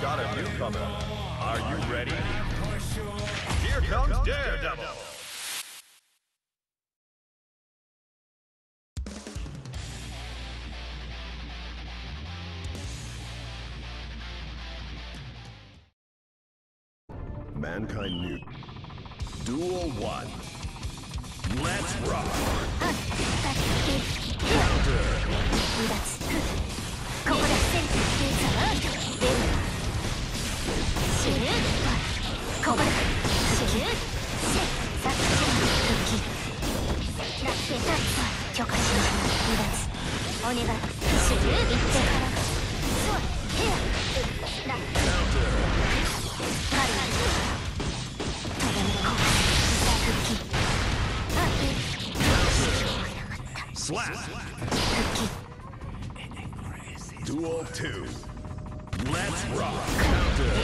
got a newcomer. Are you ready? Here comes Daredevil. Mankind knew. Duel one. Let's rock. Counter. お願い手首ってからそうヘアラ復帰 Duel 2 Let's rock! Counter!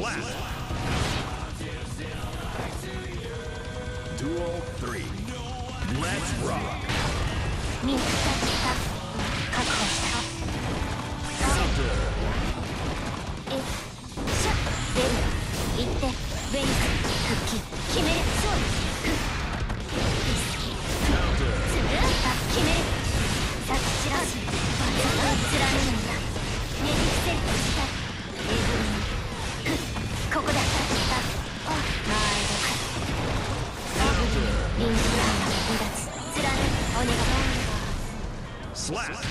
Slap! Duel 3. Let's rock! Counter! Counter! Slap.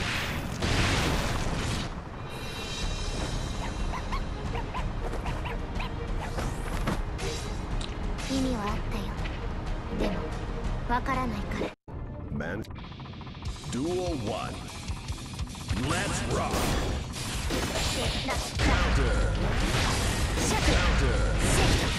Man. Duel one. Let's rock. Counter. Counter.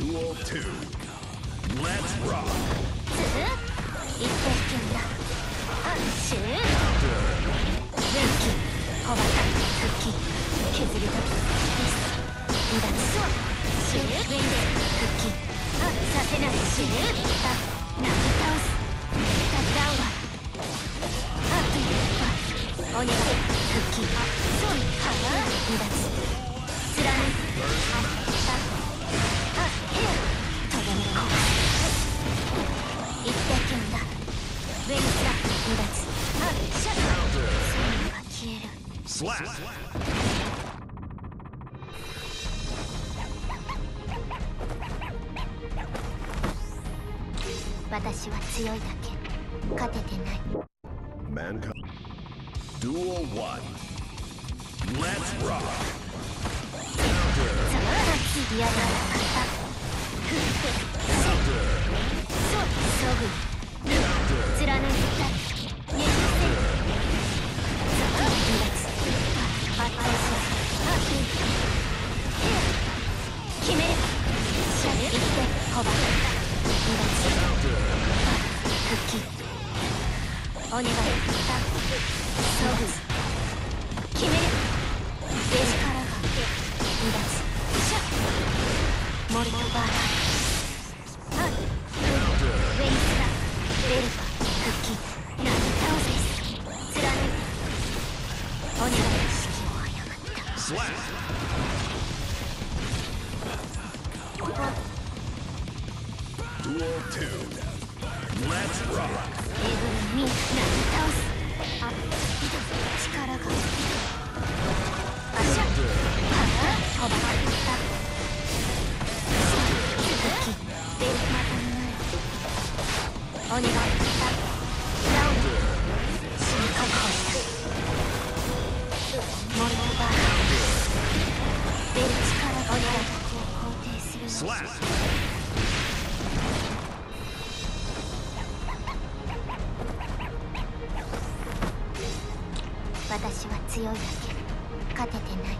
Duel 2 Let's rock! 一点級た復帰削りシューウィンデーあさせないシュー Slap. Mankind. Duel one. Let's rock. Counter. 方だお願い Duel 2. Let's rock. エブリンに倒すあ力があしゃはあ飛ばされた続きベルまたない鬼が来たラウンド新確保したモルバーベル力鬼が僕を肯定する強いだけ勝ててない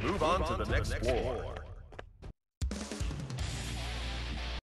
Move on to the next war.